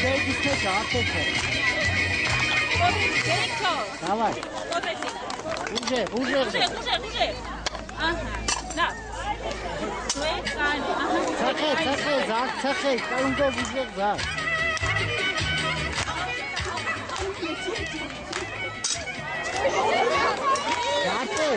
დედის ჩეჩა აცეცე დავაი. დავარ უჟე უჟე უჟე უჟე უჟე აჰა და სვეკანი აჰა ცახე ცახე ზაქ ცახე კაუნდო უჟე ზაქ გაწე